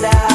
nada.